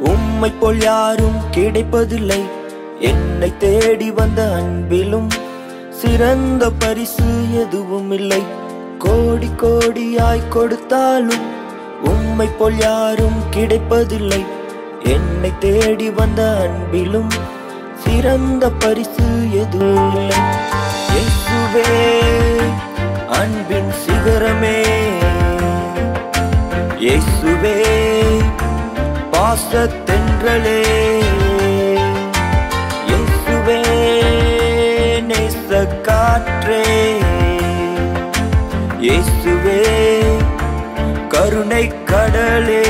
உம்மை போல் யாரும் கிடைப்பதில்லை. என்னை தேடி வந்த அன்பிலும் சிறந்த பரிசு எதுவும் இல்லை. கோடி கோடியாய் கொடுத்தாலும் உம்மை போல் யாரும் கிடைப்பதில்லை. என்னை தேடி வந்த அன்பிலும் சிறந்த பரிசு எதுவும் இல்லை. இயேசுவே அன்பின் சிகரமே. இயேசுவே பாசத்தென்றலே. இயேசுவே நேச காற்றே இயேசுவே கருணை கடலே.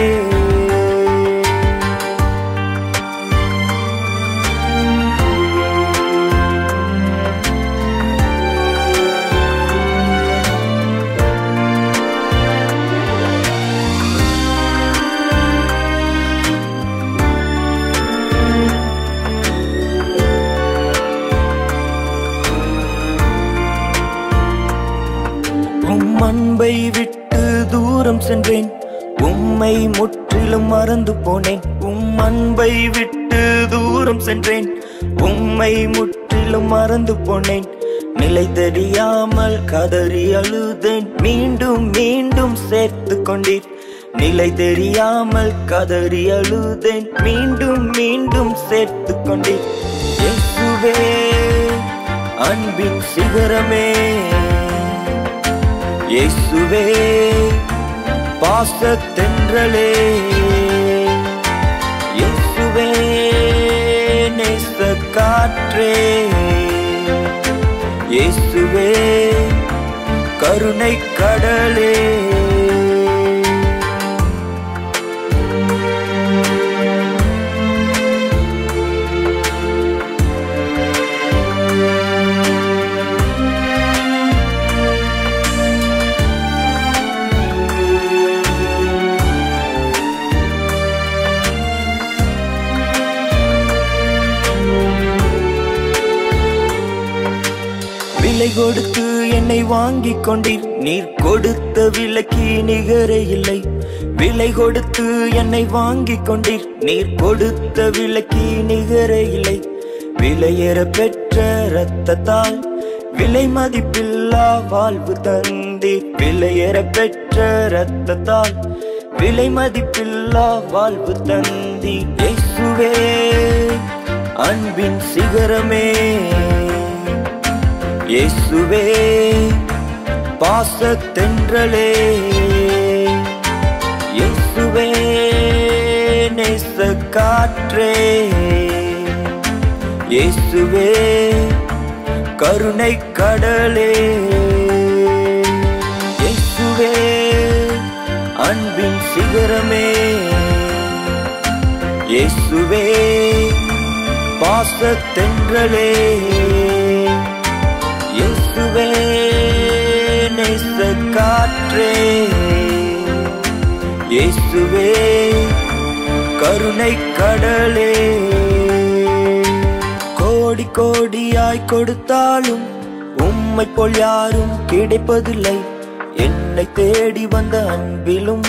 அன்பை விட்டு தூரம் சென்றேன். உம்மை முற்றிலும் மறந்து போனேன். உம் அன்பை விட்டு தூரம் சென்றேன். உம்மை முற்றிலும் மறந்து போனேன். நிலை தெரியாமல் கதறி அழுதேன். மீண்டும் மீண்டும் சேர்த்து கொண்டீர். நிலை தெரியாமல் கதறி அழுதேன். மீண்டும் மீண்டும் சேர்த்து கொண்டேன் அன்பின் சிகரமே. இயேசுவே பாசத்தென்றலே. இயேசுவே நேச காற்றே இயேசுவே கருணை கடலே. வாங்கிக் கொண்டீர். நீர் கொடுத்த விலைக்கு நிகரே இல்லை. விலை கொடுத்து என்னை வாங்கிக் கொண்டீர். நீர் கொடுத்த விலைக்கு நிகரே இல்லை. விலையேற பெற்ற ரத்தத்தால் விலை மதிப்பில்லா வாழ்வு தந்தீர். விலையேற பெற்ற ரத்தத்தால் விலை மதிப்பில்லா வாழ்வு தந்தி இயேசுவே அன்பின் சிகரமே. இயேசுவே பாசத்தென்றலே. இயேசுவே நேச காற்றே இயேசுவே கருணை கடலே. இயேசுவே அன்பின் சிகரமே. இயேசுவே பாசத்தென்றலே. இயேசுவே நேச காற்றே. இயேசுவே கருணை கடலே. கோடி கோடியாய் கொடுத்தாலும் உம்மை போல் யாரும் கிடைப்பதில்லை. என்னை தேடி வந்த அன்பிலும்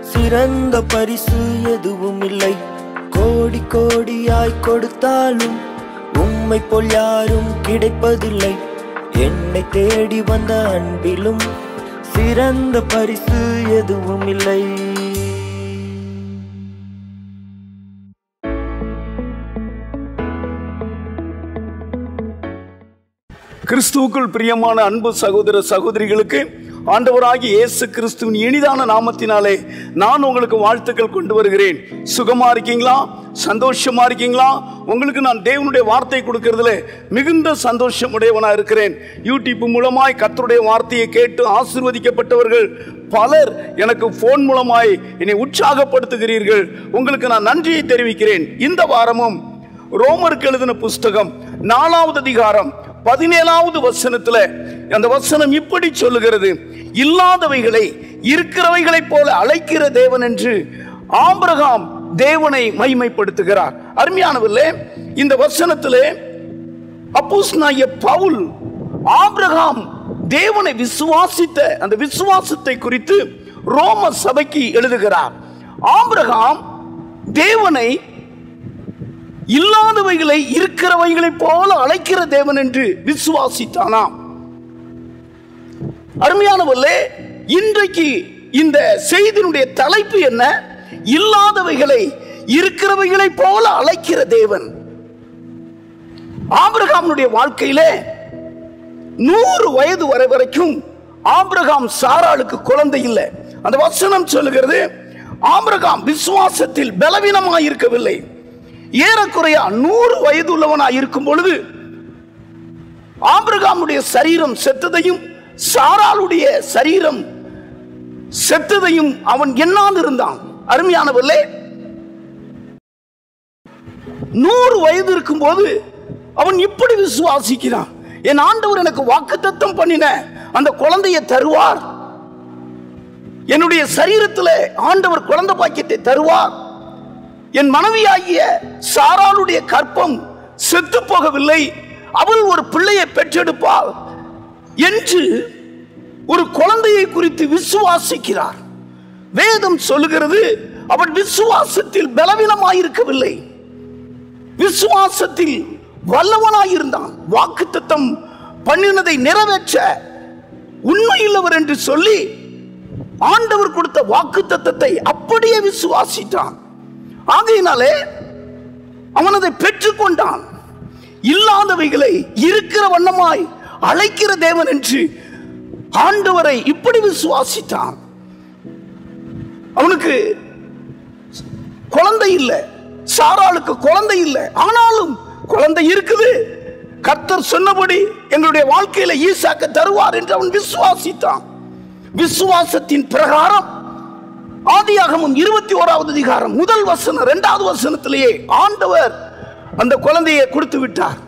சிறந்த பரிசு எதுவும் இல்லை. கோடி கோடியாய் கொடுத்தாலும் உம்மை போல் யாரும் கிடைப்பதில்லை. என்னை தேடி வந்த அன்பிலும் சிறந்த பரிசு எதுவும் இல்லை. கிறிஸ்துவுக்குள் பிரியமான அன்பு சகோதர சகோதரிகளுக்கு ஆண்டவராகிய இயேசு கிறிஸ்துவின் இனிதான நாமத்தினாலே நான் உங்களுக்கு வாழ்த்துக்கள் கொண்டு வருகிறேன். சுகமா இருக்கீங்களா? சந்தோஷமா இருக்கீங்களா? உங்களுக்கு நான் தேவனுடைய வார்த்தை கொடுக்கறதுல மிகுந்த சந்தோஷம் உடையவனாக இருக்கிறேன். யூடியூப் மூலமாய் கத்தருடைய வார்த்தையை கேட்டு ஆசிர்வதிக்கப்பட்டவர்கள் பலர் எனக்கு ஃபோன் மூலமாய் என்னை உற்சாகப்படுத்துகிறீர்கள். உங்களுக்கு நான் நன்றியை தெரிவிக்கிறேன். இந்த வாரமும் ரோமருக்கு எழுதின புஸ்தகம் நாலாவது அதிகாரம் பதினேழாவது வசனத்துல அந்த வசனம் இப்படி சொல்லுகிறது. இல்லாதவைகளை இருக்கிறவைகளைப் போல அழைக்கிற தேவன் என்று ஆபிரகாம் தேவனை மைமைப்படுத்துகிறார் அருமையானவர்களே இந்த வசனத்திலே அப்போஸ்னாய பவுல் ஆபிரகாம் தேவனை விசுவாசித்த அந்த விசுவாசத்தை குறித்து ரோம சபைக்கு எழுதுகிறார். ஆபிரகாம் தேவனை இல்லாதவைகளை இருக்கிறவைகளைப் போல அழைக்கிற தேவன் என்று விசுவாசித்தானாம். அருமையானவர்களே இன்றைக்கு இந்த செய்தியினுடைய தலைப்பு என்ன? இல்லாதவைகளை இருக்கிறவைகளைப் போல அழைக்கிற தேவன். ஆபிரகாமனுடைய வாழ்க்கையிலே நூறு வயது வரை வரைக்கும் ஆபிரகாம் சாராளுக்கு குழந்தை இல்லை. அந்த வசனம் சொல்லுகிறது ஆபிரகாம் விசுவாசத்தில் பலவீனமாக இருக்கவில்லை. ஏறக்குறைய நூறு வயது உள்ளவனாய் இருக்கும் பொழுது ஆபிரகாமுடைய சரீரம் செத்ததையும் சாராளுடைய சரீரம் செத்ததையும் அவன் எண்ணாது இருந்தான் அருமையானவர்களே நூறு வயது இருக்கும் போது அவன் இப்படி விசுவாசிக்கிறான். என் ஆண்டவர் எனக்கு வாக்குத்தத்தம் பண்ணின அந்த குழந்தையை தருவார். என்னுடைய சரீரத்தில் ஆண்டவர் குழந்தை பாக்கியத்தை தருவார். என் மனைவியாகிய சாராளுடைய கற்பம் செத்து போகவில்லை அவள் ஒரு பிள்ளையை பெற்றெடுப்பாள் என்று ஒரு குழந்தையை குறித்து விசுவாசிக்கிறார். வேதம் சொல்லுகிறது அவன் விசுவாசத்தில் பலவீனமாயிருக்கவில்லை. விசுவாசத்தில் வல்லவனாயிருந்தான். வாக்குத்தத்தம் பண்ணினதை நிறைவேற்ற உண்மையுள்ளவர் என்று சொல்லி ஆண்டவர் கொடுத்த வாக்குத்தத்தத்தை அப்படியே விசுவாசித்தான். ஆகையினாலே அவன் அதை பெற்றுக்கொண்டான். இல்லாதவைகளை இருக்கிற வண்ணமாய் அழைக்கிற தேவன் என்று ஆண்டவரை இப்படி விசுவாசித்தான். அவனுக்கு குழந்தை இல்லை. சாராளுக்கு குழந்தை இல்லை. ஆனாலும் குழந்தை இருக்குது. கர்த்தர் சொன்னபடி எங்களுடைய வாழ்க்கையில ஈசாக்க தருவார் என்று அவன் விசுவாசித்தான். விசுவாசத்தின் பிரகாரம் ஆதியாகமும் இருபத்தி ஓராவது அதிகாரம் முதல் வசனம் இரண்டாவது வசனத்திலேயே ஆண்டவர் அந்த குழந்தையை கொடுத்து விட்டார்.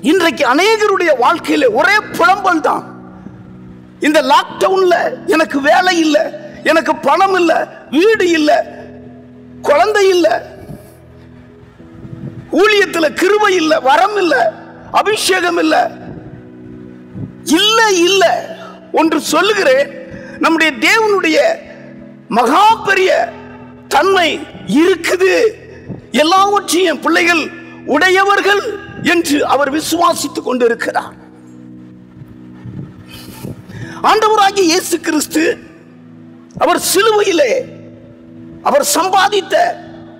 இன்றைக்கு அநேகருடைய வாழ்க்கையில ஒரே புலம்பல் தான். இந்த லாக்டவுன்ல எனக்கு வேலை இல்லை எனக்கு பணம் இல்லை வீடு இல்லை குழந்தை இல்லை ஊழியத்துல கிருபை இல்லை வரம் இல்லை அபிஷேகம் இல்லை. இல்லை இல்லை ஒன்று சொல்லுகிறேன். நம்முடைய தேவனுடைய மகா பெரிய தன்மை இருக்குது. எல்லாவற்றையும் பிள்ளைகள் உடையவர்கள் என்று அவர் விசுவாசித்துக் கொண்டிருக்கிறார். ஆண்டவராகிய இயேசு கிறிஸ்து அவர் சிலுவையிலே அவர் சம்பாதித்த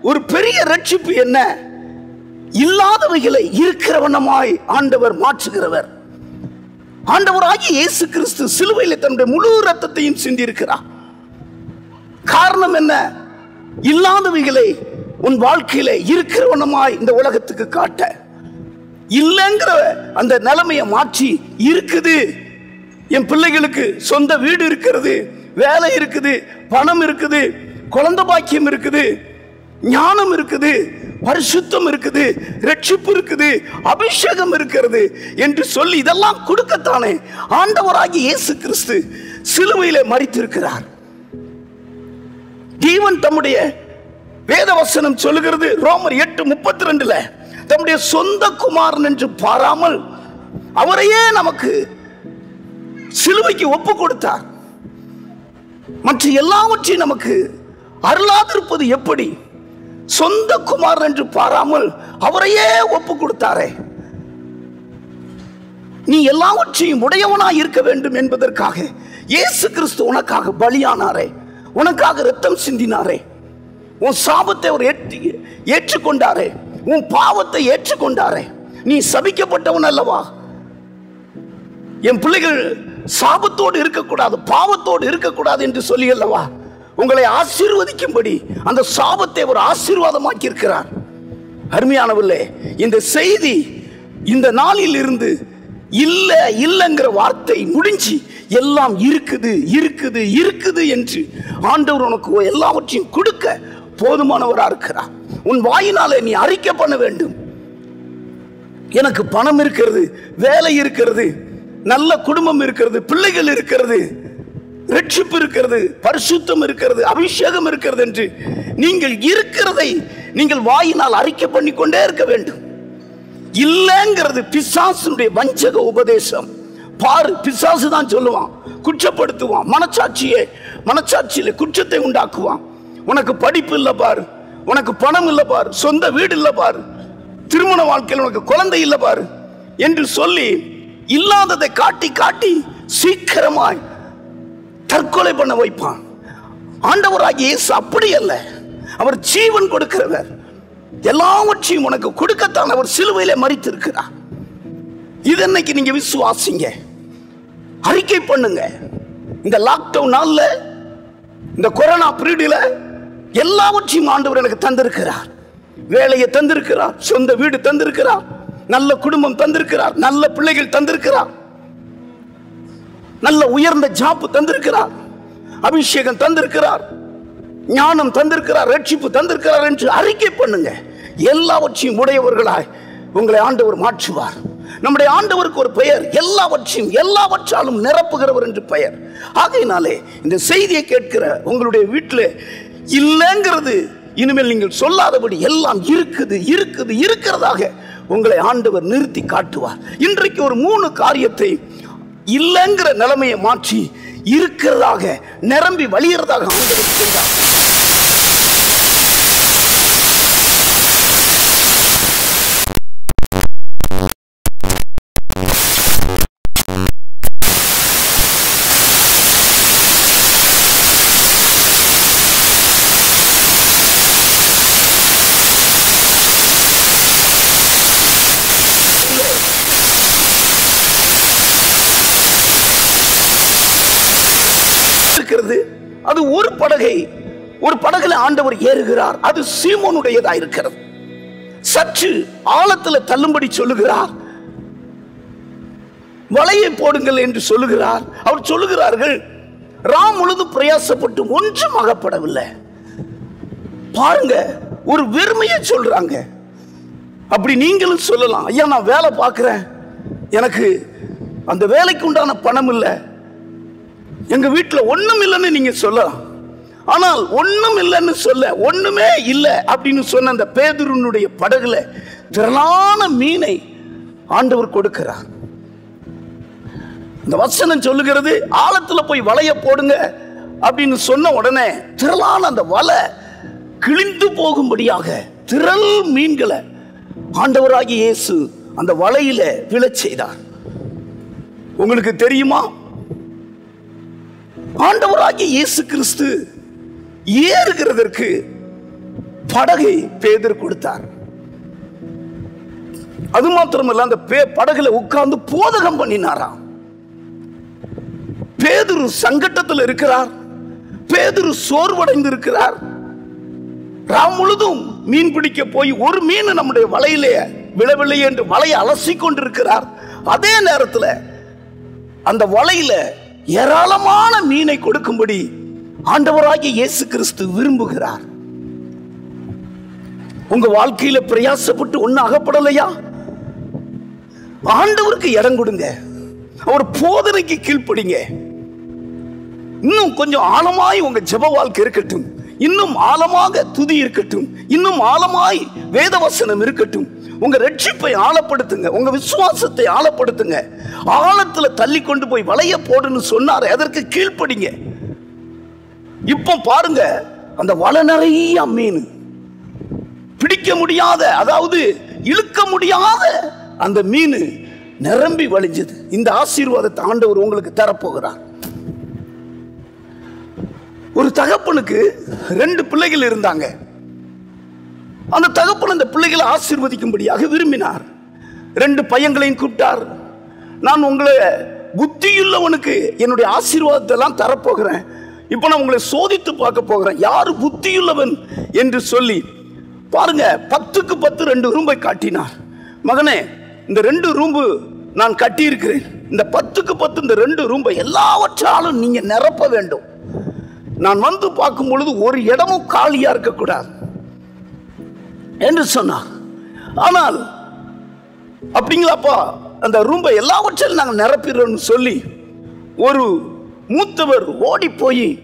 ஒரு பெரிய ரட்சிப்பு என்ன? இல்லாதவைகளை இருக்கிறவனமாய் ஆண்டவர் மாற்றுகிறவர். ஆண்டவராகிய இயேசு கிறிஸ்து சிலுவையில் தன்னுடைய முழு ரத்தத்தையும் சிந்தியிருக்கிறார். காரணம் என்ன? இல்லாதவைகளை உன் வாழ்க்கையில இருக்கிறவனமாய் இந்த உலகத்துக்கு காட்ட. இல்லைங்கிற அந்த நிலைமையை மாற்றி இருக்குது. என் பிள்ளைகளுக்கு சொந்த வீடு இருக்கிறது வேலை இருக்குது பணம் இருக்குது குழந்தை பாக்கியம் இருக்குது ஞானம் இருக்குது பரிசுத்தம் இருக்குது ரட்சிப்பு இருக்குது அபிஷேகம் இருக்கிறது என்று சொல்லி இதெல்லாம் கொடுக்கத்தானே? ஆண்டவராகி இயேசு கிறிஸ்து சிலுவையில மறித்திருக்கிறார் தீவன் தம்முடைய வேதவசனம் சொல்லுகிறது ரோமர் எட்டு முப்பத்தி ரெண்டுல தம்முடைய சொந்த குமாரன் என்று பாராமல் அவரையே நமக்கு சிலுவைக்கு ஒப்பு கொடுத்தார். மற்ற எல்லாவற்றையும் நமக்கு அருளாதிருப்பது எப்படி? சொந்த குமார் என்று பாராமல் அவரையே ஒப்பு கொடுத்தாரே. நீ எல்லாவற்றையும் உடையவனாய் இருக்க வேண்டும் என்பதற்காக இயேசு கிறிஸ்து உனக்காக பலியானாரே. உனக்காக ரத்தம் சிந்தினாரே. உன் சாபத்தை அவர் ஏற்றி ஏற்றுக்கொண்டாரே. உன் பாவத்தை ஏற்றுக்கொண்டாரே. நீ சபிக்கப்பட்டவன் அல்லவா? என் பிள்ளைகள் சாபத்தோடு இருக்கக்கூடாது பாவத்தோடு இருக்கக்கூடாது என்று சொல்லி அல்லவா? உங்களை ஆசீர்வதிக்கும்படி அந்த சாபத்தை ஒரு ஆசீர்வாதமாக்கி இருக்கிறார் அருமையானவில்லை இந்த செய்தி இந்த நாளில் இருந்து இல்லை இல்லைங்கிற வார்த்தை முடிஞ்சு எல்லாம் இருக்குது இருக்குது இருக்குது என்று ஆண்டவர் உனக்கு எல்லாவற்றையும் கொடுக்க போதுமானவராக இருக்கிறார். உன் வாயினாலே நீ அறிக்கை பண்ண வேண்டும். எனக்கு பணம் இருக்கிறது வேலை இருக்கிறது நல்ல குடும்பம் இருக்கிறது பிள்ளைகள் இருக்கிறது ரட்சிப்பு இருக்கிறது பரிசுத்தம் இருக்கிறது அபிஷேகம் இருக்கிறது என்று நீங்கள் இருக்கிறதை நீங்கள் வாயினால் அறிக்கை பண்ணி கொண்டே இருக்க வேண்டும். இல்லைங்கிறது பிசாசுடைய வஞ்சக உபதேசம். பாரு பிசாசு தான் சொல்லுவான் குற்றப்படுத்துவான் மனச்சாட்சியை மனச்சாட்சியில குற்றத்தை உண்டாக்குவான். உனக்கு படிப்பு இல்லை பாரு உனக்கு பணம் இல்லை பாரு சொந்த வீடு இல்லை பாரு திருமண வாழ்க்கையில் உனக்கு குழந்தை இல்லை பாரு என்று சொல்லி இல்லாததை காட்டி காட்டி சீக்கிரமாய் தற்கொலை பண்ண வைப்பான். ஆண்டவராகிய இயேசு அப்படி அல்ல. அவர் ஜீவன் கொடுக்கிறவர். எல்லாவற்றையும் உனக்கு கொடுக்கத்தான் அவர் சிலுவையில மறித்திருக்கிறார் இது இன்னைக்கு நீங்க விசுவாசிங்க. அறிக்கை பண்ணுங்க. இந்த லாக்டவுன் நாள்ல இந்த கொரோனா பீரியடில் எல்லாவற்றையும் ஆண்டவர் எனக்கு தந்திருக்கிறார். வேலையை தந்திருக்கிறார் சொந்த வீடு தந்திருக்கிறார். நல்ல குடும்பம் தந்திருக்கிறார் நல்ல பிள்ளைகள் தந்திருக்கிறார் நல்ல உயர்ந்த ஜாப்பு தந்திருக்கிறார் அபிஷேகம் தந்திருக்கிறார் ஞானம் தந்திருக்கிறார் ரட்சிப்பு தந்திருக்கிறார் என்று அறிக்கை பண்ணுங்க. எல்லாவற்றையும் உடையவர்களாய் உங்களை ஆண்டவர் மாற்றுவார். நம்முடைய ஆண்டவருக்கு ஒரு பெயர் எல்லாவற்றையும் எல்லாவற்றாலும் நிரப்புகிறவர் என்று பெயர். ஆகையினாலே இந்த செய்தியை கேட்கிற உங்களுடைய வீட்டில் இல்லைங்கிறது இனிமேல் நீங்கள் சொல்லாதபடி எல்லாம் இருக்குது இருக்குது இருக்கிறதாக உங்களை ஆண்டவர் நிறுத்தி காட்டுவார். இன்றைக்கு ஒரு மூணு காரியத்தை இல்லைங்கிற நிலைமையை மாற்றி இருக்கிறதாக நிரம்பி வழியறதாக ஆண்டவர் செய்தார் இருக்கிறது அது ஒரு படகை ஒரு படகுல ஆண்டவர் ஏறுகிறார். அது சீமோனுடையதா இருக்கிறது. சற்று ஆழத்துல தள்ளும்படி சொல்லுகிறார். வலையை போடுங்கள் என்று சொல்லுகிறார். அவர் சொல்லுகிறார்கள் ராம் முழுது பிரயாசப்பட்டு ஒன்றும் அகப்படவில்லை. பாருங்க ஒரு வெறுமையை சொல்றாங்க. அப்படி நீங்களும் சொல்லலாம் ஐயா நான் வேலை பார்க்குறேன். எனக்கு அந்த வேலைக்கு உண்டான பணம் இல்லை. எங்க வீட்டில் ஒன்றும் இல்லைன்னு நீங்க சொல்லலாம். ஆனால் ஒன்றும் இல்லைன்னு சொல்ல ஒன்றுமே இல்லை அப்படின்னு சொன்ன அந்த பேதுருனுடைய படகுல திரளான மீனை ஆண்டவர் கொடுக்கிறார். இந்த வசனம் சொல்லுகிறது ஆழத்தில் போய் வலைய போடுங்க அப்படின்னு சொன்ன உடனே திரளான அந்த வலை கிழிந்து போகும்படியாக திரள் மீன்களை ஆண்டவராகிய இயேசு அந்த வலையில விழச் செய்தார். உங்களுக்கு தெரியுமா? ஆண்டவராகிய இயேசு கிறிஸ்து ஏறுகிறதற்கு படகை பேதர் கொடுத்தார். அது மாத்திரமல்ல அந்த பே படகுல உட்கார்ந்து போதகம் பண்ணினாராம். பேதுரு சங்கட்டத்தில் இருக்கிறார். பேதுரு சோர்வடைந்து இருக்கிறார் ராம் முழுதும் மீன் பிடிக்க போய் ஒரு மீன் நம்முடைய வலையிலே விழவில்லை என்று வலையை அலசி கொண்டிருக்கிறார் அதே நேரத்தில் அந்த வலையில ஏராளமான மீனை கொடுக்கும்படி ஆண்டவராகிய இயேசு கிறிஸ்து விரும்புகிறார். உங்க வாழ்க்கையில பிரயாசப்பட்டு ஒண்ணு அகப்படலையா? ஆண்டவருக்கு இடம் கொடுங்க. அவர் போதனைக்கு கீழ்ப்படிங்க. இன்னும் கொஞ்சம் ஆழமாய் உங்க ஜெப வாழ்க்கை இருக்கட்டும். இன்னும் ஆழமாக துதி இருக்கட்டும். இன்னும் ஆழமாய் வேதவசனம் இருக்கட்டும். உங்க ரட்சிப்பை ஆழப்படுத்துங்க. உங்க விசுவாசத்தை ஆழப்படுத்துங்க. ஆழத்துல தள்ளி கொண்டு போய் வளைய போடுன்னு சொன்னார் அதற்கு கீழ்ப்படிங்க. இப்போ பாருங்க அந்த வலை நிறைய மீன். பிடிக்க முடியாத அதாவது இழுக்க முடியாத அந்த மீன் நிரம்பி வழிஞ்சது. இந்த ஆசீர்வாதத்தை ஆண்டவர் உங்களுக்கு தரப்போகிறார். ஒரு தகப்பனுக்கு ரெண்டு பிள்ளைகள் இருந்தாங்க. அந்த தகப்பன் அந்த பிள்ளைகளை ஆசீர்வதிக்கும்படியாக விரும்பினார். ரெண்டு பையங்களையும் கூப்பிட்டார். நான் உங்களை புத்தியுள்ளவனுக்கு என்னுடைய ஆசீர்வாதத்தை எல்லாம் தரப்போகிறேன். இப்போ நான் உங்களை சோதித்து பார்க்க போகிறேன். யார் புத்தியுள்ளவன் என்று சொல்லி பாருங்க பத்துக்கு பத்து ரெண்டு ரூம்பை காட்டினார். மகனே இந்த ரெண்டு ரூம்பு நான் கட்டியிருக்கிறேன். இந்த பத்துக்கு பத்து இந்த ரெண்டு ரூம்பை எல்லாவற்றாலும் நீங்கள் நிரப்ப வேண்டும். நான் வந்து பார்க்கும் பொழுது ஒரு இடமும் காலியாக இருக்கக்கூடாது. என்று சொன்னார். ஆனால் அப்படிங்களாப்பா அந்த ரூம்பை எல்லாவற்றையும் நாங்கள் நிரப்பிடுறோம்னு சொல்லி ஒரு மூத்தவர் ஓடி போய்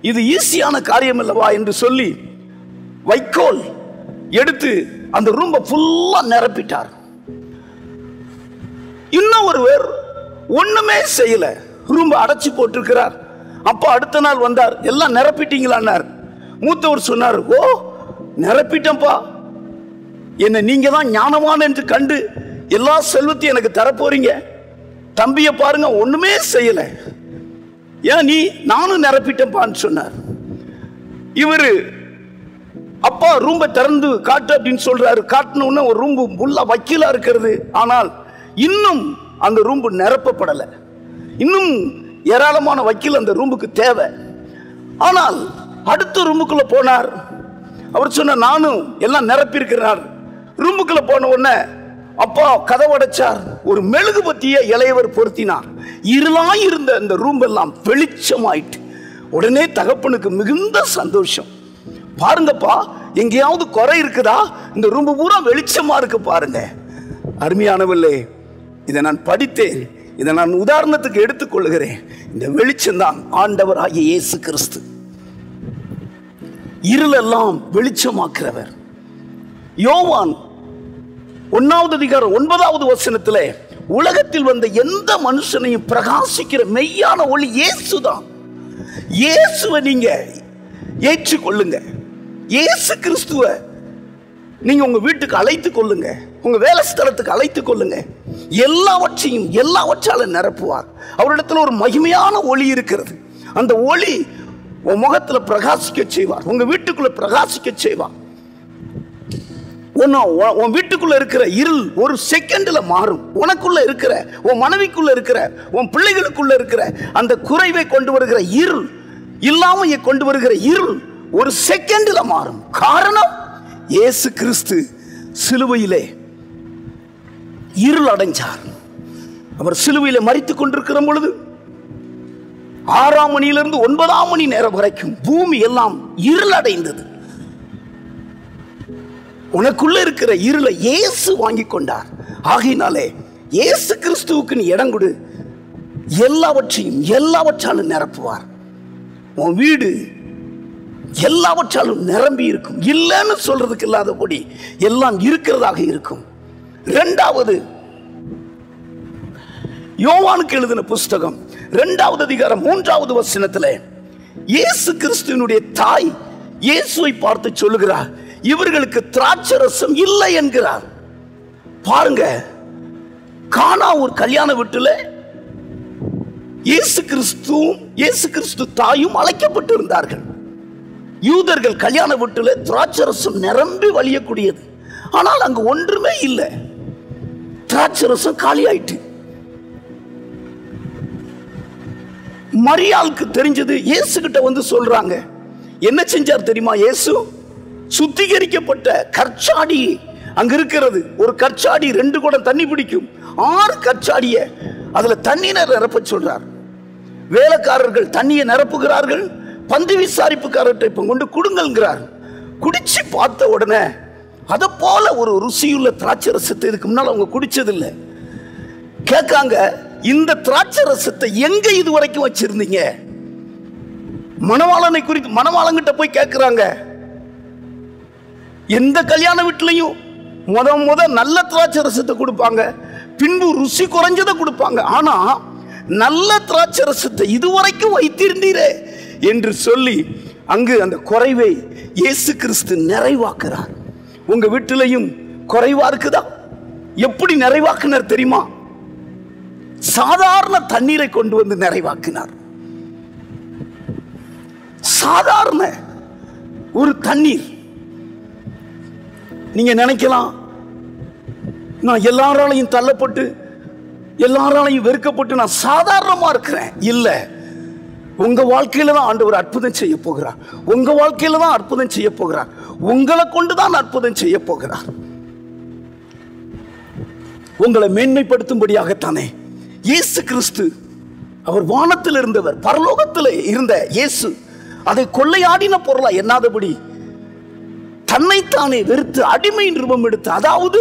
இது ஈஸியான காரியம் அல்லவா என்று சொல்லி வைக்கோல் எடுத்து அந்த ரூம்பை ஃபுல்லாக நிரப்பிட்டார். இன்னும் ஒருவர் ஒண்ணுமே செய்யல. ரூம்ப அடைச்சி போட்டிருக்கிறார். அப்பா அடுத்த நாள் வந்தார். எல்லாம் நிரப்பிட்டீங்களான்னார். மூத்தவர் சொன்னார் ஓ நிரப்பிட்டேன்ப்பா. என்னை நீங்க தான் ஞானவான் என்று கண்டு எல்லா செல்வத்தையும் எனக்கு தரப்போறீங்க. தம்பியை பாருங்க ஒண்ணுமே செய்யல. ஏன் நீ நானும் நிரப்பிட்டேன்ப்பான்னு சொன்னார். இவரு அப்பா ரூம்பை திறந்து காட்டு அப்படின்னு சொல்றாரு. காட்டின உடனே ஒரு ரூம்பு முல்லா வக்கீலா இருக்கிறது. ஆனால் இன்னும் அந்த ரூம்பு நிரப்பப்படலை. இன்னும் ஏராளமான வக்கீல் அந்த ரூமுக்கு தேவை. ஆனால் அடுத்த ரூமுக்குள்ள போனார். அவர் சொன்ன நானும் எல்லாம் நிரப்பியிருக்கிறார். ரூமுக்குள்ள போன உடனே அப்பா கதவடைச்சார் ஒரு மெழுகுபத்திய இளையவர் பொருத்தினார். இருளாய் இருந்த அந்த ரூம் எல்லாம் வெளிச்சமாயிட்டு உடனே தகப்பனுக்கு மிகுந்த சந்தோஷம். பாருங்கப்பா எங்கேயாவது குறை இருக்குதா? இந்த ரூம் பூரா வெளிச்சமா இருக்கு பாருங்க. அருமையானவில்லை இதை நான் படித்தேன். இதை நான் உதாரணத்துக்கு எடுத்துக்கொள்கிறேன். இந்த வெளிச்சம் தான் ஆண்டவராகிய இயேசு கிறிஸ்து. இருளெல்லாம் வெளிச்சமாக்குறவர். யோவான் ஒன்னாவது அதிகாரம் ஒன்பதாவது வசனத்தில் உலகத்தில் வந்த எந்த மனுஷனையும் பிரகாசிக்கிற மெய்யான ஒளி இயேசுதான். இயேசுவை நீங்க ஏற்றுக்கொள்ளுங்க. இயேசு கிறிஸ்துவ நீங்க உங்க வீட்டுக்கு அழைத்து கொள்ளுங்க. உங்க வேலை ஸ்தலத்துக்கு அழைத்து கொள்ளுங்க. எல்லாவற்றையும் எல்லாவற்றால நிரப்புவார். அவரிடத்துல ஒரு மகிமையான ஒளி இருக்கிறது. அந்த ஒளி உன் முகத்துல பிரகாசிக்க செய்வார். உங்க வீட்டுக்குள்ள பிரகாசிக்க செய்வார். உன் உன் உனக்குள்ள இருக்கிற இருள் ஒரு செகண்ட்ல மாறும். உனக்குள்ள இருக்கிற உன் மனைவிக்குள்ள இருக்கிற உன் பிள்ளைகளுக்குள்ள இருக்கிற அந்த குறைவை கொண்டு வருகிற இருள் இல்லாம கொண்டு வருகிற இருள் ஒரு செகண்ட்ல மாறும். காரணம் இயேசு கிறிஸ்து சிலுவையிலே இருள் அடைஞ்சார். அவர் சிலுவையில மறித்துக் கொண்டிருக்கிற பொழுது ஆறாம் மணியிலிருந்து ஒன்பதாம் மணி நேரம் வரைக்கும் பூமி எல்லாம் இருள் அடைந்தது. உனக்குள்ள இருக்கிற இருளை இயேசு வாங்கி கொண்டார். ஆகையினாலே இயேசு கிறிஸ்துவுக்கு நீ இடம் கொடு. எல்லாவற்றையும் எல்லாவற்றாலும் நிரப்புவார். உன் வீடு எல்லாவற்றாலும் நிரம்பி இருக்கும். இல்லைன்னு சொல்றதுக்கு இல்லாதபடி எல்லாம் இருக்கிறதாக இருக்கும். ரெண்டாவது யோவானுக்கு எழுதின புஸ்தகம் ரெண்டாவது அதிகாரம் மூன்றாவது வசனத்தில் இயேசு கிறிஸ்துவனுடைய தாய் இயேசுவை பார்த்து சொல்லுகிறார். இவர்களுக்கு திராட்சரசம் இல்லை என்கிறார். பாருங்க காணா ஒரு கல்யாண வீட்டுல இயேசு கிறிஸ்துவும் இயேசு கிறிஸ்து தாயும் அழைக்கப்பட்டு இருந்தார்கள் யூதர்கள் கல்யாண வீட்டுல திராட்சரசம் நிரம்பி வழியக்கூடியது. ஆனால் அங்கு ஒன்றுமே இல்லை. திராட்சரசம் காலியாயிட்டு மரியாளுக்கு தெரிஞ்சது இயேசு கிட்ட வந்து சொல்றாங்க. என்ன செஞ்சார் தெரியுமா இயேசு? சுத்திகரிக்கப்பட்ட கற்சாடி அங்க இருக்கிறது ஒரு கற்சாடி ரெண்டு குடம் தண்ணி பிடிக்கும். ஆறு கற்சாடிய அதுல தண்ணீரை நிரப்ப சொல்றார். வேலைக்காரர்கள் தண்ணியை நிரப்புகிறார்கள். பந்து விசாரிப்புக்காரர்கிட்ட இப்ப கொண்டு கொடுங்கள்ங்கிறார். குடிச்சு பார்த்த உடனே அதை போல ஒரு ருசியுள்ள திராட்சை ரசத்தை இதுக்கு முன்னால் அவங்க குடிச்சதில்லை. கேட்காங்க இந்த திராட்சை ரசத்தை எங்க இது வரைக்கும் வச்சிருந்தீங்க? மணவாளனை குறித்து மணவாளங்கிட்ட போய் கேட்கிறாங்க. எந்த கல்யாண வீட்லையும் முத முத நல்ல திராட்சை ரசத்தை கொடுப்பாங்க. பின்பு ருசி குறைஞ்சதை கொடுப்பாங்க. ஆனா நல்ல திராட்சை ரசத்தை இதுவரைக்கும் வைத்திருந்தீரே என்று சொல்லி அங்கு அந்த குறைவை இயேசு கிறிஸ்து நிறைவாக்குறார். உங்க வீட்டிலையும் குறைவா இருக்குதா? எப்படி நிறைவாக்குனார் தெரியுமா? சாதாரண தண்ணீரை கொண்டு வந்து நிறைவாக்கினார். சாதாரண ஒரு தண்ணீர். நீங்க நினைக்கலாம். நான் எல்லாராலையும் தள்ளப்பட்டு எல்லாராலையும் வெறுக்கப்பட்டு நான் சாதாரணமா இருக்கிறேன். இல்ல. உங்க வாழ்க்கையில தான் ஆண்டவர் அற்புதம் செய்ய போகிறார். உங்கள் வாழ்க்கையில தான் அற்புதம் செய்ய போகிறார். உங்களை கொண்டு தான் அற்புதம் செய்ய போகிறார். உங்களை மேன்மைப்படுத்தும்படியாகத்தானே. இயேசு கிறிஸ்து அவர் வானத்தில் இருந்தவர் பரலோகத்தில் இருந்த இயேசு அதை கொள்ளையாடின பொருளா என்னாதபடி தன்னைத்தானே வெறுத்து அடிமையின் ரூபம் எடுத்து அதாவது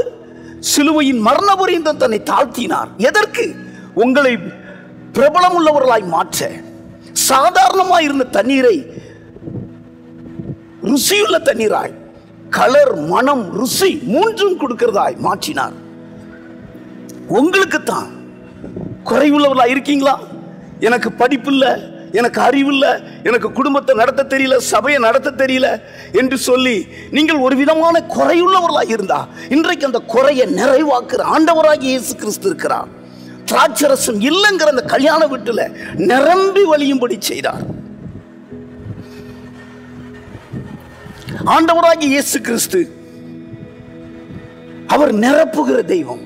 சிலுவையின் மரண புரிந்தம் தன்னை தாழ்த்தினார். எதற்கு? உங்களை பிரபலம் உள்ளவர்களாய் மாற்ற. சாதாரணமாய் இருந்த தண்ணீரை ருசியுள்ள தண்ணீராய் கலர் மனம் ருசி மூன்றும் கொடுக்கிறதாய் மாற்றினார். உங்களுக்கு தான் குறைவுள்ளவர்களா இருக்கீங்களா? எனக்கு படிப்பு இல்லை எனக்கு அறிவில்லை. எனக்கு குடும்பத்தை நடத்த தெரியல சபையை நடத்த தெரியல என்று சொல்லி நீங்கள் ஒரு விதமான குறையுள்ளவர்களாக இருந்தா இன்றைக்கு அந்த குறையை நிறைவாக்குற ஆண்டவராகி இயேசு கிறிஸ்து இருக்கிறார். திராட்சரசம் இல்லைங்கிற அந்த கல்யாண வீட்டுல நிரம்பி வழியும்படி செய்தார். ஆண்டவராகி இயேசு கிறிஸ்து அவர் நிரப்புகிற தெய்வம்.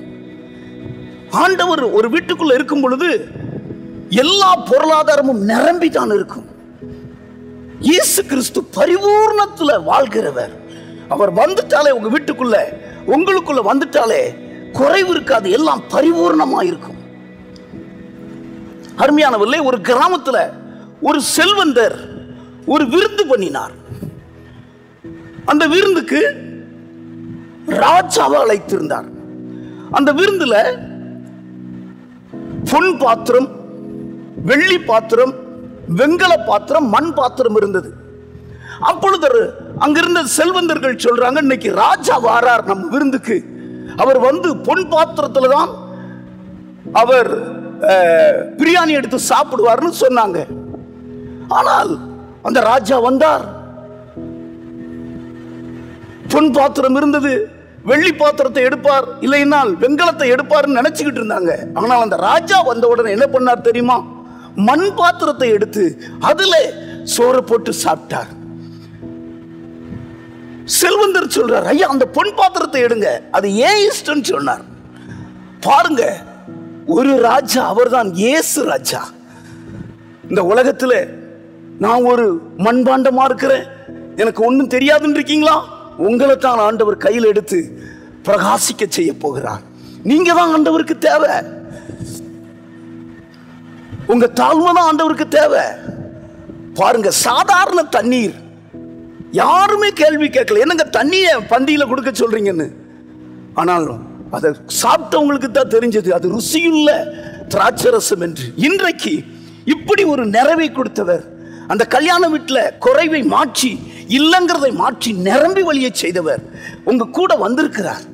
ஆண்டவர் ஒரு வீட்டுக்குள்ள இருக்கும் பொழுது எல்லா பொருளாதாரமும் நிரம்பி தான் இருக்கும். இயேசு கிறிஸ்து பரிபூர்ணத்துல வாழ்கிறவர். அவர் வந்துட்டாலே உங்க வீட்டுக்குள்ள உங்களுக்குள்ள வந்துட்டாலே குறைவு இருக்காது எல்லாம் பரிபூர்ணமா இருக்கும். அருமையானவர்களே ஒரு கிராமத்துல ஒரு செல்வந்தர் ஒரு விருந்து பண்ணினார். அந்த விருந்துக்கு ராஜாவை அழைத்திருந்தார். அந்த விருந்துல பொன் பாத்திரம் வெள்ளி பாத்திரம் வெங்கல பாத்திரம் மண் பாத்திரம் இருந்தது. அப்பொழுது அங்கிருந்த செல்வந்தர்கள் சொல்றாங்க இன்னைக்கு ராஜா வாரார் நம்ம விருந்துக்கு. அவர் வந்து பொன் பாத்திரத்துல தான் அவர் பிரியாணி எடுத்து சாப்பிடுவார்னு சொன்னாங்க. ஆனால் அந்த ராஜா வந்தார். பொன் பாத்திரம் இருந்தது வெள்ளி பாத்திரத்தை எடுப்பார் இல்லைனால் வெங்கலத்தை எடுப்பார்னு நினைச்சுக்கிட்டு இருந்தாங்க. ஆனால் அந்த ராஜா வந்த உடனே என்ன பண்ணார் தெரியுமா? மண் பாத்திரத்தை எடுத்து அதுல சோறு போட்டு சாப்பிட்டார். செல்வந்தர் சொல்றார் ஐயா அந்த பொன் பாத்திரத்தை எடுங்க. அது ஏன் இஷ்டம்னு சொன்னார். பாருங்க ஒரு ராஜா அவர்தான் இயேசு ராஜா. இந்த உலகத்துல நான் ஒரு மண்பாண்டமா இருக்கிறேன். எனக்கு ஒன்றும் தெரியாதுன்னு இருக்கீங்களா? உங்களை தான் ஆண்டவர் கையில் எடுத்து பிரகாசிக்க செய்ய போகிறார். நீங்க தான் ஆண்டவருக்கு தேவை. உங்க தாழ்மை தான் ஆண்டவருக்கு தேவை. பாருங்க சாதாரண தண்ணீர். யாருமே கேள்வி கேட்கல. என்னங்க தண்ணியை பந்தியில் கொடுக்க சொல்றீங்கன்னு? ஆனாலும் அதை சாப்பிட்டவங்களுக்கு தான் தெரிஞ்சது. அது ருசியுள்ள திராட்சரசம் என்று. இன்றைக்கு இப்படி ஒரு நிறைவை கொடுத்தவர் அந்த கல்யாண வீட்டில் குறைவை மாற்றி இல்லைங்கிறதை மாற்றி நிரம்பி வழிய செய்தவர் உங்க கூட வந்திருக்கிறார்.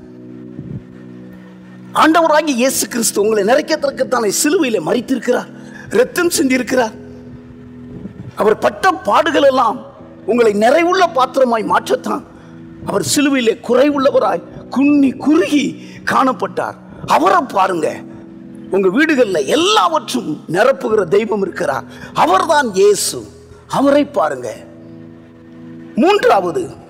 ஆண்டவராகி இயேசு கிறிஸ்து உங்களை நிறைக்கத்திற்குத்தானே சிலுவையில மறித்திருக்கிறார். ரத்தம் சிந்தியிருக்கிறார். அவர் பட்ட பாடுகள் எல்லாம் உங்களை நிறைவுள்ள பாத்திரமாய் மாற்றத்தான். அவர் சிலுவையிலே குறைவுள்ளவராய் குன்னி குறுகி காணப்பட்டார். அவரை பாருங்க. உங்க வீடுகளில் எல்லாவற்றும் நிரப்புகிற தெய்வம் இருக்கிறார். அவர்தான் இயேசு. அவரை பாருங்க. மூன்றாவது.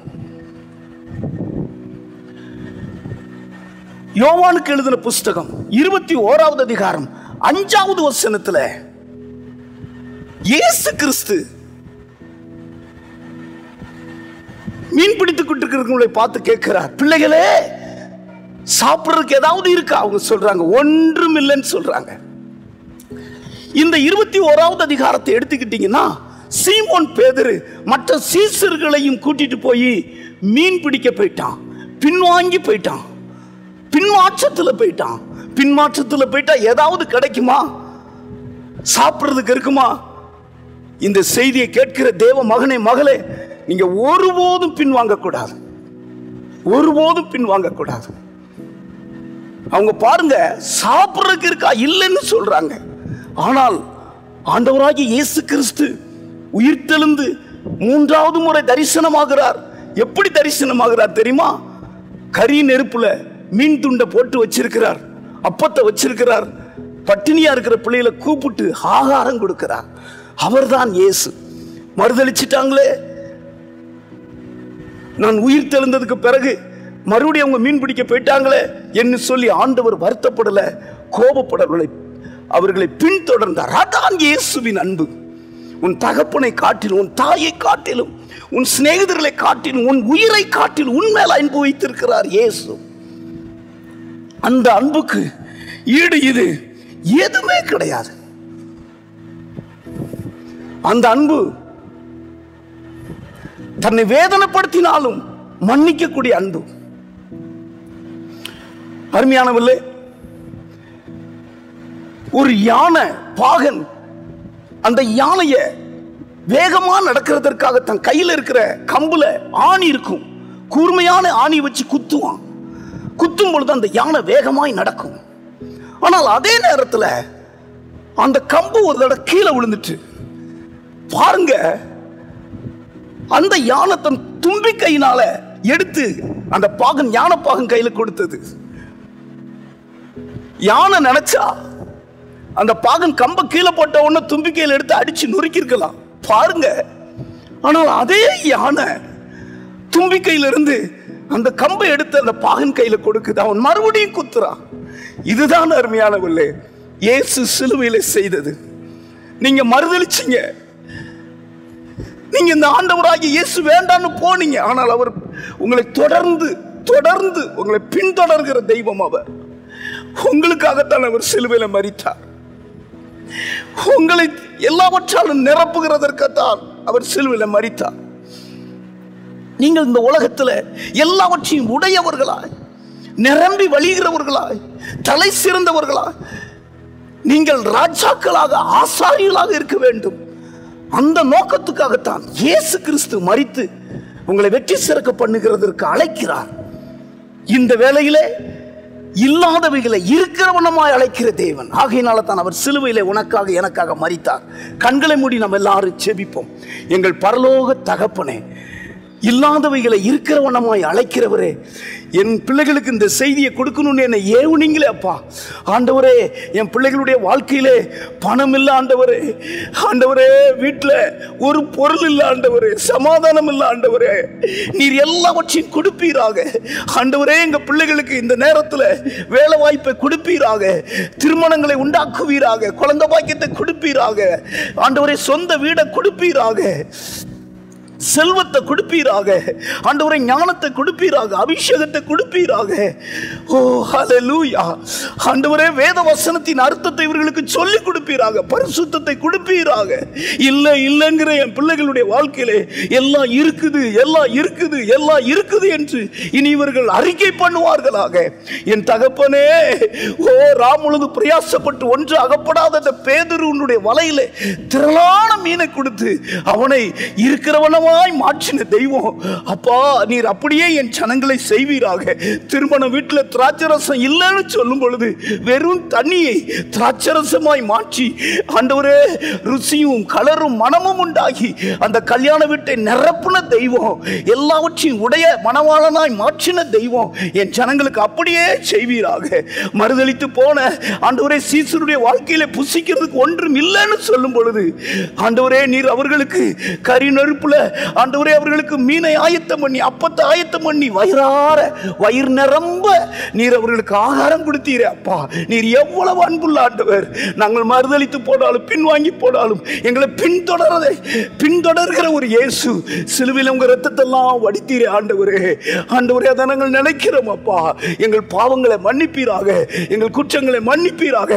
யோவானுக்கு எழுதின புஸ்தகம் இருபத்தி ஓராவது அதிகாரம் அஞ்சாவது வசனத்துல இயேசு கிறிஸ்து மீன் பிடித்துக் கொண்டிருக்கிறவங்களை பார்த்து கேட்கிறார் பிள்ளைகளே சாப்பிடுறதுக்கு ஏதாவது இருக்கா? அவங்க சொல்றாங்க ஒன்றும் இல்லைன்னு சொல்றாங்க. இந்த இருபத்தி ஓராவது அதிகாரத்தை எடுத்துக்கிட்டீங்கன்னா சீமோன் பேதரு மற்ற சீசர்களையும் கூட்டிட்டு போய் மீன் பிடிக்க போயிட்டான் பின்வாங்கி போயிட்டான் பின்மாற்றத்தில் போயிட்டான். பின்மாற்றத்துல போயிட்டா ஏதாவது கிடைக்குமா? சாப்பிடுறதுக்கு இருக்குமா? இந்த செய்தியை கேட்கிற தேவ மகனே மகளே நீங்க ஒருபோதும் பின்வாங்க கூடாது ஒருபோதும் பின்வாங்க கூடாது அவங்க பாருங்க சாப்பிடுறதுக்கு இருக்கா இல்லைன்னு சொல்றாங்க. ஆனால் ஆண்டவராகிய இயேசு கிறிஸ்து உயிர்த்தெழுந்து மூன்றாவது முறை தரிசனமாகிறார். எப்படி தரிசனமாகிறார் தெரியுமா? கரி நெருப்புல மீன் துண்டை போட்டு வச்சிருக்கிறார். அப்பத்தை வச்சிருக்கிறார். பட்டினியா இருக்கிற பிள்ளைகளை கூப்பிட்டு ஆகாரம் கொடுக்கிறார். அவர்தான் இயேசு. மறுதளிச்சிட்டாங்களே நான் உயிர் தெழுந்ததுக்கு பிறகு மறுபடியும் அவங்க மீன் பிடிக்க போயிட்டாங்களே என்று சொல்லி ஆண்டவர் வருத்தப்படல கோபப்படவில்லை. அவர்களை பின்தொடர்ந்தார் அதான் இயேசுவின் அன்பு. உன் தகப்பனை காட்டிலும் உன் தாயை காட்டிலும் உன் சிநேகிதர்களை காட்டிலும் உன் உயிரை காட்டிலும் உன் மேல் அன்பு வைத்திருக்கிறார் இயேசு. அந்த அன்புக்கு ஈடு இது எதுவுமே கிடையாது. அந்த அன்பு தன்னை வேதனைப்படுத்தினாலும் மன்னிக்கக்கூடிய அன்பு. அருமையானவில்லை ஒரு யானை பாகன் அந்த யானைய வேகமா நடக்கிறதற்காக தன் கையில் இருக்கிற கம்புல ஆணி இருக்கும். கூர்மையான ஆணி வச்சு குத்துவான். குத்தும் பொழுது அந்த யானை வேகமாய் நடக்கும். ஆனால் அதே நேரத்தில் அந்த கம்பு ஒரு தடவை கீழே விழுந்துட்டு பாருங்க அந்த யானை தன் தும்பிக்கையினால எடுத்து அந்த பாகன் யானை பாகன் கையில கொடுத்தது. யானை நினைச்சா அந்த பாகன் கம்ப கீழே போட்ட உடனே தும்பிக்கையில் எடுத்து அடிச்சு நொறுக்கியிருக்கலாம். பாருங்க ஆனால் அதே யானை தும்பிக்கையிலிருந்து அந்த கம்பை எடுத்து அந்த பாகன் கையில கொடுக்குது. அவன் மறுபடியும் குத்துறான். இதுதான் அருமையான உள்ளே. இயேசு சிலுவையில செய்தது. நீங்க மறுதளிச்சிங்க நீங்க இந்த ஆண்டவராகி இயேசு வேண்டான்னு போனீங்க. ஆனால் அவர் உங்களை தொடர்ந்து தொடர்ந்து உங்களை பின்தொடர்கிற தெய்வம் அவர். உங்களுக்காகத்தான் அவர் சிலுவையில மறித்தார் உங்களை எல்லாவற்றாலும் நிரப்புகிறதற்குத்தான் அவர் சிலுவையில மறித்தார் நீங்கள் இந்த உலகத்தில் எல்லாவற்றையும் உடையவர்களாய் நிரம்பி வழிகிறவர்களாய் தலை சிறந்தவர்களாய் நீங்கள் ராஜாக்களாக ஆசாரிகளாக இருக்க வேண்டும். அந்த நோக்கத்துக்காகத்தான் இயேசு கிறிஸ்து மறித்து உங்களை வெற்றி சிறக்க பண்ணுகிறதற்கு அழைக்கிறார். இந்த வேலையிலே இல்லாதவைகளை இருக்கிறவனமாய் அழைக்கிற தேவன். ஆகையினால தான் அவர் சிலுவையிலே உனக்காக எனக்காக மறித்தார் கண்களை மூடி நம்ம எல்லாரும் செபிப்போம். எங்கள் பரலோக தகப்பனே இல்லாதவைகளை இருக்கிறவனமாய் அழைக்கிறவரே என் பிள்ளைகளுக்கு இந்த செய்தியை கொடுக்கணும்னு என்னை ஏவுனீங்களே அப்பா. ஆண்டவரே என் பிள்ளைகளுடைய வாழ்க்கையிலே பணம் இல்லை ஆண்டவரே. ஆண்டவரே வீட்டில் ஒரு பொருள் இல்லை ஆண்டவரே சமாதானம் இல்லை ஆண்டவரே. நீர் எல்லாவற்றையும் கொடுப்பீராக. ஆண்டவரே எங்கள் பிள்ளைகளுக்கு இந்த நேரத்தில் வேலை வாய்ப்பை கொடுப்பீராக. திருமணங்களை உண்டாக்குவீராக. குழந்தை பாக்கியத்தை கொடுப்பீராக. ஆண்டவரே சொந்த வீடை கொடுப்பீராக. செல்வத்தை கொடுப்பீராக ஆண்டவரை ஞானத்தை கொடுப்பீராக அபிஷேகத்தை கொடுப்பீராக. ஓ ஹalleluya. ஆண்டவரே வேத வசனத்தின் அர்த்தத்தை இவர்களுக்கு சொல்லி கொடுப்பீராக பரிசுத்தத்தை கொடுப்பீராக. இல்லை இல்லைங்கிற என் பிள்ளைகளுடைய வாழ்க்கையிலே எல்லாம் இருக்குது எல்லாம் இருக்குது எல்லாம் இருக்குது என்று இனி இவர்கள் அறிக்கை பண்ணுவார்களாக. என் தகப்பனே ஓ ராமுழுது பிரயாசப்பட்டு ஒன்று அகப்படாத அந்த வலையிலே திரளான மீனை கொடுத்து அவனை இருக்கிறவனமாய் மாற்றின தெய்வம். அப்பா நீர் அப்படியே என் ஜனங்களை செய்வீராக. திருமண வீட்டில் திராட்சரசம் இல்லைன்னு சொல்லும் பொழுது வெறும் தண்ணியை திராட்சரசமாய் மாற்றி ஆண்டவரே ருசியும் கலரும் மனமும் உண்டாகி அந்த கல்யாண வீட்டை நிரப்புன தெய்வம் எல்லாவற்றையும் உடைய மனவாளனாய் மாற்றின தெய்வம் என் ஜனங்களுக்கு அப்படியே செய்வீராக. மறுதளித்து போன ஆண்டவரே சீசருடைய வாழ்க்கையில புசிக்கிறதுக்கு ஒன்றும் இல்லைன்னு சொல்லும் பொழுது ஆண்டவரே நீர் அவர்களுக்கு கரி நெருப்புல ஆண்டவரே அவர்களுக்கு மீனை ஆயத்தம் பண்ணி அப்பத்தை ஆயத்தம் பண்ணி வயிறார வயிறு நிரம்ப நீர் அவர்களுக்கு ஆகாரம் கொடுத்தீரே அப்பா. நீர் எவ்வளவு அன்புள்ள ஆண்டவர். நாங்கள் மறுதளித்து போனாலும் பின்வாங்கி போனாலும் எங்களை பின்தொடரதை பின்தொடர்கிற ஒரு இயேசு சிலுவையில் உங்க ரத்தத்தெல்லாம் வடித்தீரே ஆண்டவரே. ஆண்டவரே அதை நாங்கள் நினைக்கிறோம் அப்பா. எங்கள் பாவங்களை மன்னிப்பீராக எங்கள் குற்றங்களை மன்னிப்பீராக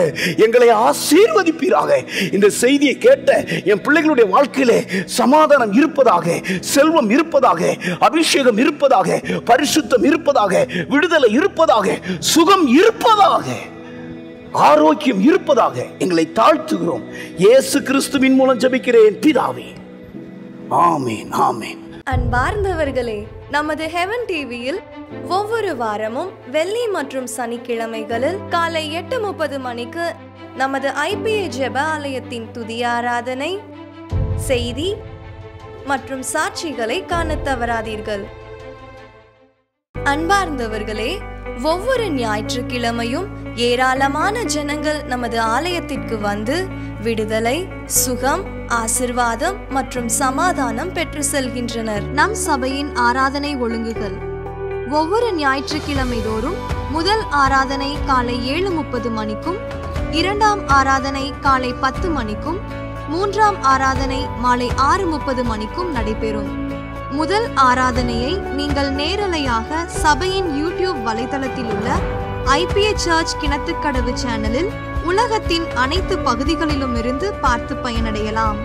எங்களை ஆசீர்வதிப்பீராக. இந்த செய்தியை கேட்ட என் பிள்ளைகளுடைய வாழ்க்கையிலே சமாதானம் இருப்பதாக செல்வம் இருப்பதாக அபிஷேகம் இருப்பதாக பரிசுத்தம் இருப்பதாக விடுதலை இருப்பதாக சுகம் இருப்பதாக ஆரோக்கியம் இருப்பதாக எங்களை தாழ்த்துகிறோம். இயேசு கிறிஸ்துவின் மூலம் ஜெபிக்கிறேன் பிதாவே. ஆமேன் ஆமேன். அன்பார்ந்தவர்களே நமது ஹெவன் டிவியில் ஒவ்வொரு வாரமும் வெள்ளி மற்றும் சனிக்கிழமைகளில் காலை எட்டு முப்பது மணிக்கு நமது ஐபிஏ ஜெப ஆலயத்தின் துதி ஆராதனை செய்தி மற்றும் சாட்சிகளை காண தவறாதீர்கள். அன்பார்ந்தவர்களே ஒவ்வொரு ஞாயிற்றுக்கிழமையும் ஏராளமான ஜனங்கள் நமது ஆலயத்திற்கு வந்து விடுதலை சுகம் ஆசிர்வாதம் மற்றும் சமாதானம் பெற்று செல்கின்றனர். நம் சபையின் ஆராதனை ஒழுங்குகள். ஒவ்வொரு ஞாயிற்றுக்கிழமை தோறும் முதல் ஆராதனை காலை ஏழு முப்பது மணிக்கும் இரண்டாம் ஆராதனை காலை பத்து மணிக்கும் மூன்றாம் ஆராதனை மாலை ஆறு முப்பது மணிக்கும் நடைபெறும். முதல் ஆராதனையை நீங்கள் நேரலையாக சபையின் யூடியூப் வலைதளத்தில் உள்ள ஐபிஏ சர்ச் கிணத்துக்கடவு சேனலில் உலகத்தின் அனைத்து பகுதிகளிலும் இருந்து பார்த்து பயனடையலாம்.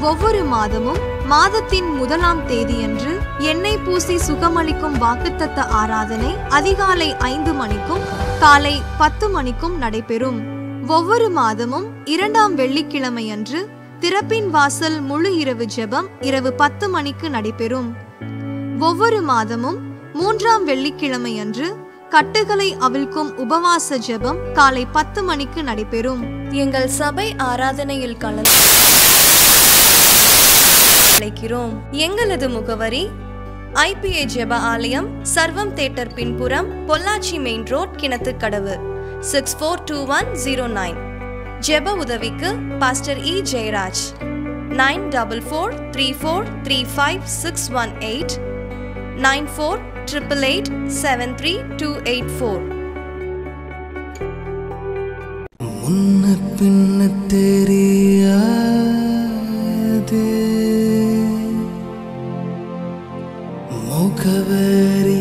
ஒவ்வொரு மாதமும் மாதத்தின் முதலாம் தேதியன்று எண்ணெய் பூசி சுகமளிக்கும் வாக்குத்தத்த ஆராதனை அதிகாலை ஐந்து மணிக்கும் காலை பத்து மணிக்கும் நடைபெறும். ஒவ்வொரு மாதமும் இரண்டாம் வெள்ளிக்கிழமையன்று திறப்பின் வாசல் முழு இரவு ஜெபம் இரவு பத்து மணிக்கு நடைபெறும். ஒவ்வொரு மாதமும் மூன்றாம் வெள்ளிக்கிழமையன்று கட்டுகளை அவிழ்க்கும் உபவாச ஜெபம் காலை பத்து மணிக்கு நடைபெறும். எங்கள் சபை ஆராதனையில் கலந்து அழைக்கிறோம். எங்களது முகவரி ஐபிஏ ஜெப ஆலயம் சர்வம் தேட்டர் பின்புறம் Pollachi main road Kinathukadavu. Six four two one zero nine ஜெப உதவிக்கு pastor E Jeyaraj nine double four three four three five six one eight nine four triple eight seven three two eight four முன்ன பின்ன தெரியாது. முகவரி